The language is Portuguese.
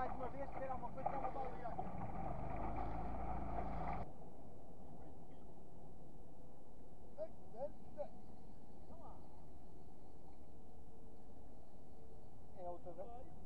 mais uma vez, pegar alguma coisa e dar uma baleia. É outra vez.